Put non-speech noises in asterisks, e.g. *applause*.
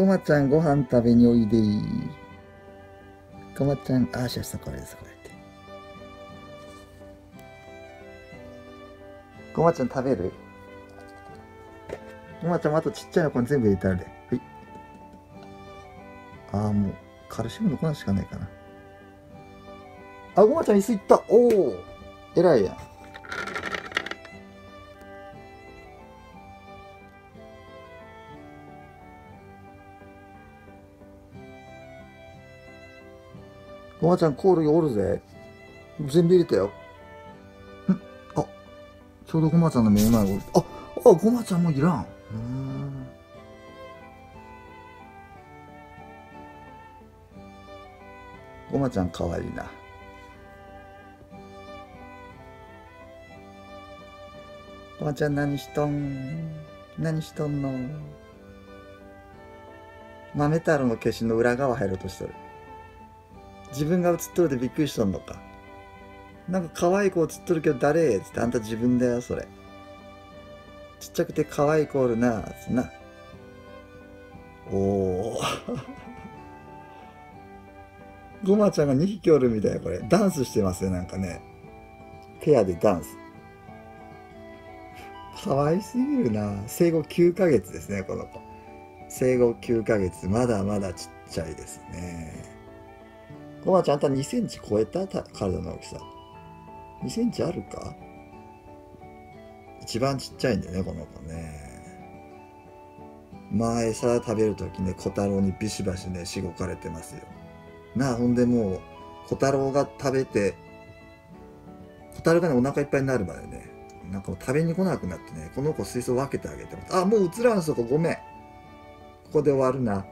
こまちゃんご飯食べにおいでい。こまちゃんあしゃしたこれですこれって。こまちゃん食べる？こまちゃんもあとちっちゃいのこれ全部入れてあるで。はい。ああもうカルシウムの粉しかないかな。あごまちゃん椅子いった。おお偉いやん。ごまちゃんコールおるぜ。全部入れたよ。ん？あちょうどごまちゃんの目の前にああごまちゃんもいらん。うん。ごまちゃんかわいいな。ごまちゃん何しとん？何しとんの？豆太郎の消しの裏側入ろうとしとる。自分が映っとるでびっくりしとんのか。なんか可愛い子映っとるけど誰っつってあんた自分だよそれ。ちっちゃくて可愛い子おるなつってな。おお *laughs* ごまちゃんが2匹おるみたいこれ。ダンスしてますよなんかね。ペアでダンス。可愛すぎるな。生後9ヶ月ですねこの子。生後9ヶ月。まだまだちっちゃいですね。ごまちゃんあんた2センチ超えた？た体の大きさ。2センチあるか？一番ちっちゃいんだよねこの子ね。まあ餌食べるときね小太郎にビシバシねしごかれてますよ。なあほんでもう小太郎が食べて小太郎がねお腹いっぱいになるまでねなんかもう食べに来なくなってねこの子水槽分けてあげてます。あもう映らんそこ。ごめん。ここで終わるな。